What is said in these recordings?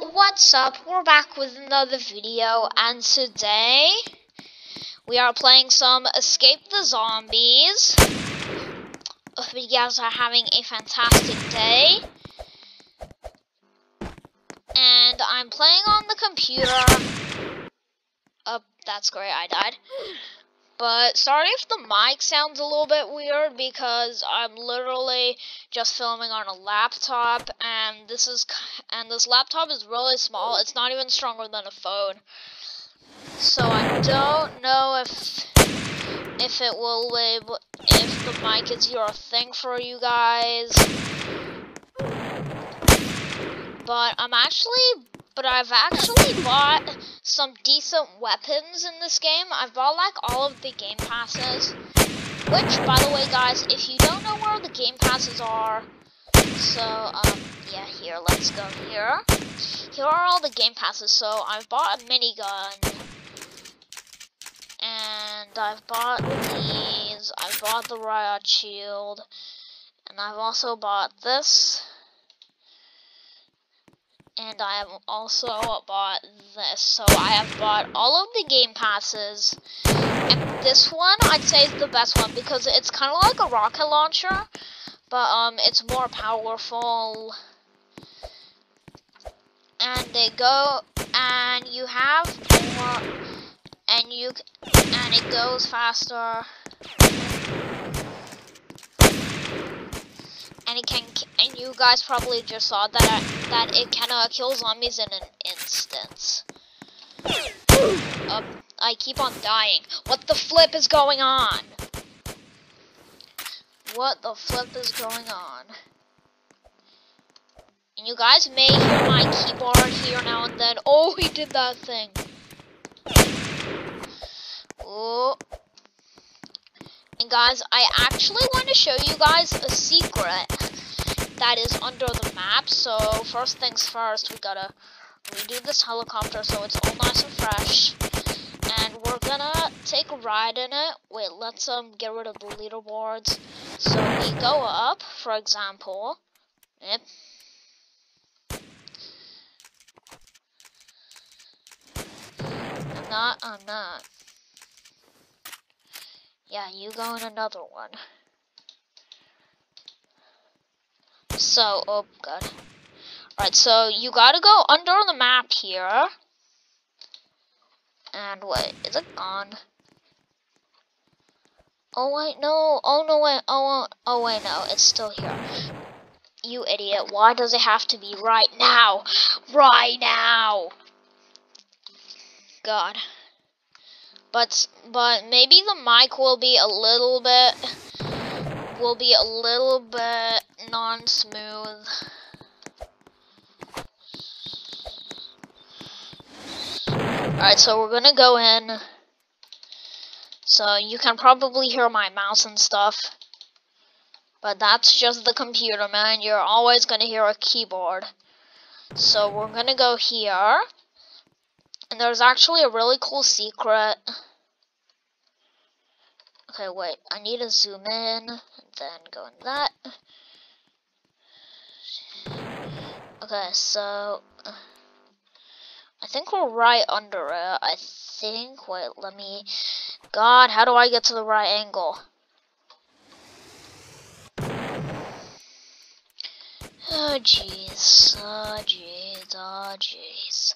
what's up? We're back with another video, and today we are playing some Escape the Zombies. Hope you guys are having a fantastic day. And I'm playing on the computer. Oh, that's great, I died. But sorry if the mic sounds a little bit weird because I'm literally just filming on a laptop and this is and this laptop is really small. It's not even stronger than a phone. So I don't know if if it will label if the mic is your thing for you guys. But I'm actually but I've actually bought some decent weapons in this game. I've bought like all of the game passes. Which, by the way, guys, if you don't know where the game passes are, so, um, yeah, here, let's go here. Here are all the game passes. So, I've bought a minigun. And I've bought these. I've bought the riot shield. And I've also bought this and I have also bought this. So I have bought all of the game passes, and this one I'd say is the best one because it's kind of like a rocket launcher, but um, it's more powerful, and they go, and you have more, and you, and it goes faster. And it can and you guys probably just saw that I, that it can uh, kill zombies in an instant. Uh, I keep on dying. What the flip is going on? What the flip is going on? And you guys may hear my keyboard here now and then. Oh, he did that thing. Oh. And guys, I actually want to show you guys a secret that is under the map. So first things first, we gotta redo this helicopter so it's all nice and fresh. And we're gonna take a ride in it. Wait, let's um get rid of the leaderboards. So we go up, for example. Yep. I'm not, I'm not. Yeah, you go in another one. So, oh god. Alright, so you gotta go under the map here. And wait, is it gone? Oh wait, no. Oh no, wait. Oh, oh, oh wait, no. It's still here. You idiot. Why does it have to be right now? Right now! God but but maybe the mic will be a little bit will be a little bit non-smooth. Alright, so we're gonna go in. So you can probably hear my mouse and stuff. But that's just the computer, man. You're always gonna hear a keyboard. So we're gonna go here. And there's actually a really cool secret. Okay, wait. I need to zoom in and then go in that. Okay, so I think we're right under it. I think. Wait, let me. God, how do I get to the right angle? Oh, jeez. Oh, jeez. Oh, jeez.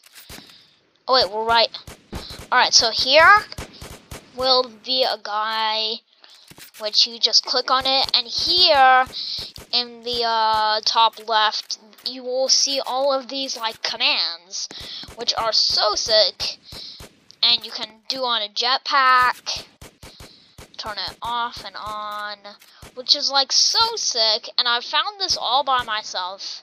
Oh wait, we're right. Alright, so here will be a guy which you just click on it and here in the uh, top left you will see all of these like commands which are so sick. And you can do on a jetpack turn it off and on which is like so sick. And I found this all by myself.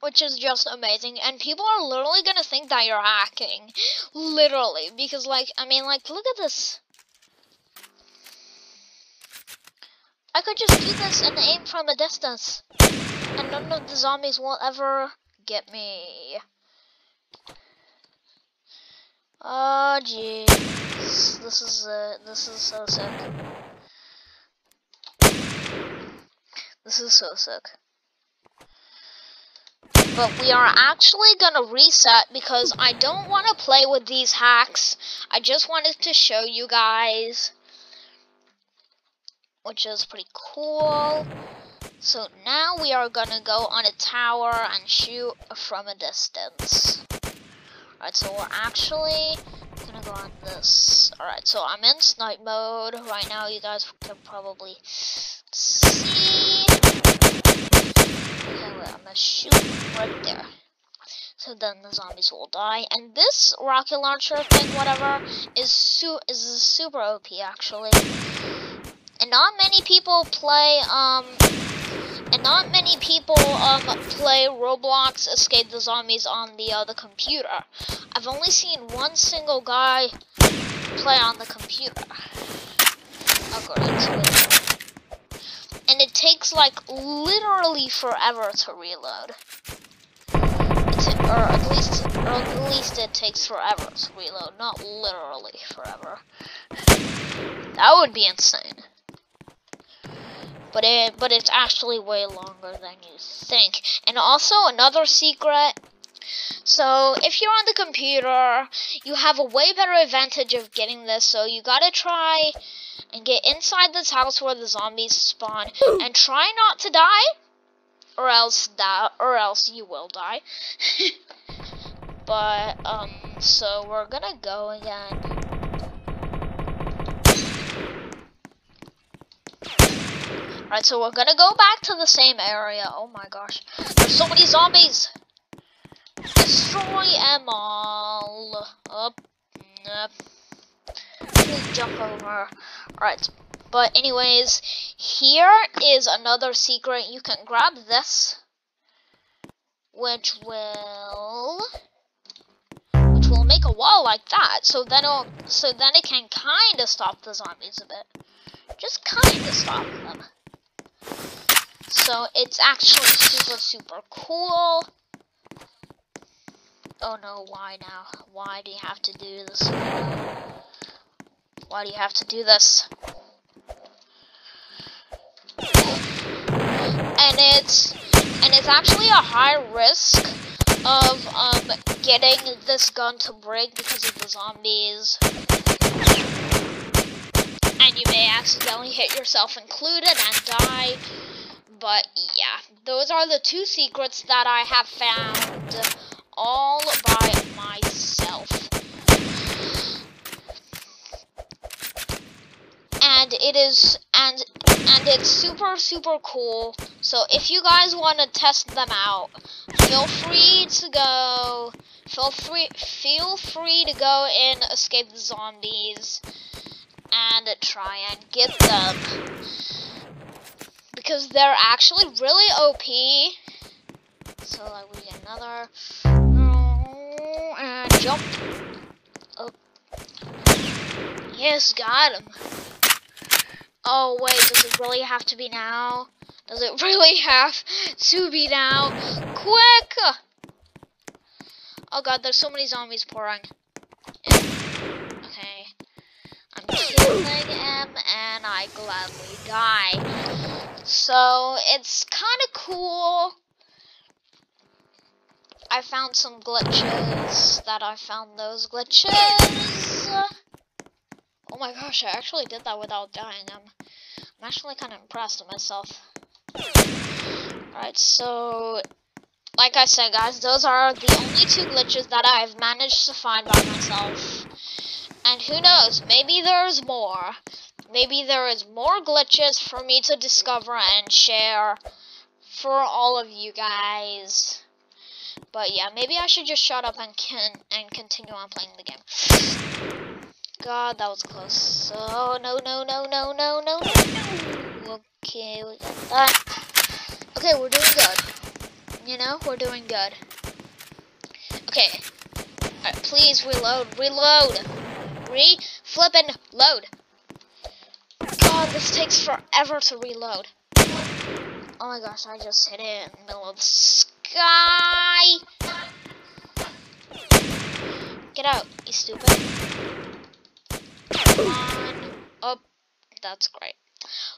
Which is just amazing. And people are literally gonna think that you're hacking, literally, because like I mean, like look at this. I could just do this and aim from a distance, and none of the zombies will ever get me. Oh jeez, this is uh, this is so sick. This is so sick. but we are actually gonna reset because I don't want to play with these hacks. I just wanted to show you guys, which is pretty cool. So now we are gonna go on a tower and shoot from a distance. Alright, so we're actually gonna go on this. Alright, so I'm in snipe mode right now. You guys can probably see. Okay, wait, I'm gonna shoot right there. So then the zombies will die. And this rocket launcher thing, whatever, is su is super OP actually. Not many people play um and not many people um play Roblox Escape the Zombies on the other computer. I've only seen one single guy play on the computer. To it. And it takes like literally forever to reload. or at least or at least it takes forever to reload, not literally forever. That would be insane but it but it's actually way longer than you think. And also another secret. So if you're on the computer, you have a way better advantage of getting this. So you gotta try and get inside this house where the zombies spawn, and try not to die, or else die, or else you will die. but um, so we're gonna go again. Alright, so we're gonna go back to the same area. Oh my gosh. There's so many zombies! Destroy them all! Up. Up. Jump over. Alright. But anyways, here is another secret. You can grab this. Which will which will make a wall like that. So then it'll so then it can kinda stop the zombies a bit. Just kinda stop them. So it's actually super, super cool. Oh no, why now? Why do you have to do this? Why do you have to do this? And it's and it's actually a high risk of um getting this gun to break because of the zombies. And you may accidentally hit yourself included and die but yeah, those are the two secrets that I have found all by myself. And it is and and it's super super cool. So if you guys want to test them out, feel free to go feel free feel free to go in escape the zombies and try and get them because they're actually really OP. So like we get another and jump. Oh. Yes, got him. Oh wait, does it really have to be now? Does it really have to be now? Quick! Oh god, there's so many zombies pouring. Okay. I'm killing him and I gladly die. So it's kind of cool. I found some glitches that I found those glitches. Oh my gosh, I actually did that without dying. I'm, I'm actually kind of impressed with myself. Alright, so like I said, guys, those are the only two glitches that I've managed to find by myself. And who knows, maybe there's more. Maybe there is more glitches for me to discover and share for all of you guys. But yeah, maybe I should just shut up and can and continue on playing the game. God, that was close. Oh no no no no no no. Okay, we got that. Okay, we're doing good. You know, we're doing good. Okay. Alright, please reload, reload. Re flippin' load god, this takes forever to reload. Oh my gosh, I just hit it in the middle of the sky. Get out, you stupid. Oh, that's great.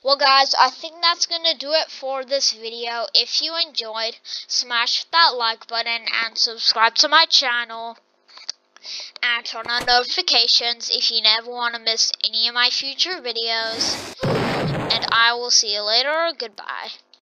Well, guys, I think that's going to do it for this video. If you enjoyed, smash that like button and subscribe to my channel. And turn on notifications if you never want to miss any of my future videos. And I will see you later. Goodbye.